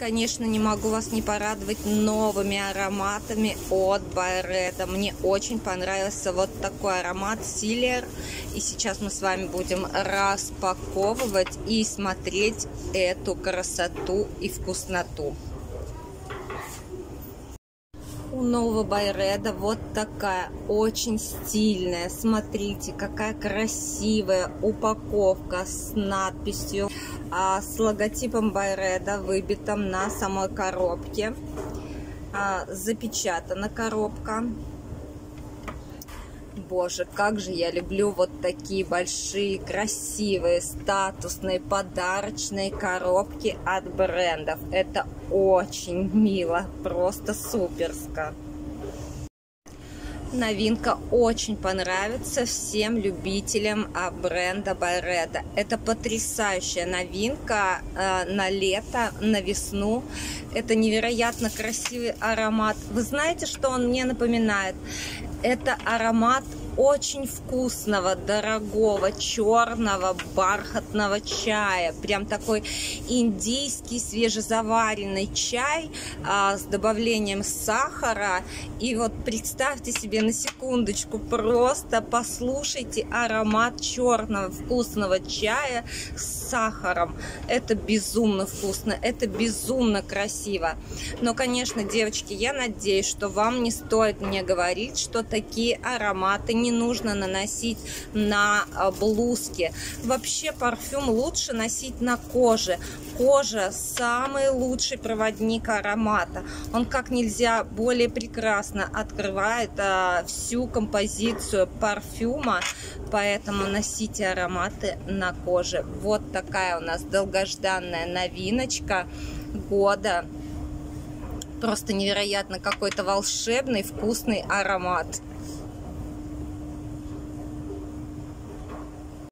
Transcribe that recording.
конечно, не могу вас не порадовать новыми ароматами от Байреда. Мне очень понравился вот такой аромат Силер. И сейчас мы с вами будем распаковывать и смотреть эту красоту и вкусноту. У нового Байреда вот такая очень стильная. Смотрите, какая красивая упаковка с надписью а, с логотипом Байреда, выбитым на самой коробке. А, запечатана коробка. Боже, как же я люблю вот такие большие, красивые, статусные, подарочные коробки от брендов. Это очень мило, просто суперско новинка очень понравится всем любителям а, бренда Байреда. Это потрясающая новинка э, на лето, на весну. Это невероятно красивый аромат. Вы знаете, что он мне напоминает? Это аромат очень вкусного, дорогого, черного, бархатного чая. Прям такой индийский свежезаваренный чай а, с добавлением сахара. И вот представьте себе на секундочку, просто послушайте аромат черного вкусного чая с сахаром. Это безумно вкусно, это безумно красиво. Но, конечно, девочки, я надеюсь, что вам не стоит мне говорить, что такие ароматы не нужно наносить на а, блузки. Вообще парфюм лучше носить на коже. Кожа самый лучший проводник аромата. Он как нельзя более прекрасно открывает а, всю композицию парфюма, поэтому носите ароматы на коже. Вот такая у нас долгожданная новиночка года. Просто невероятно какой-то волшебный вкусный аромат.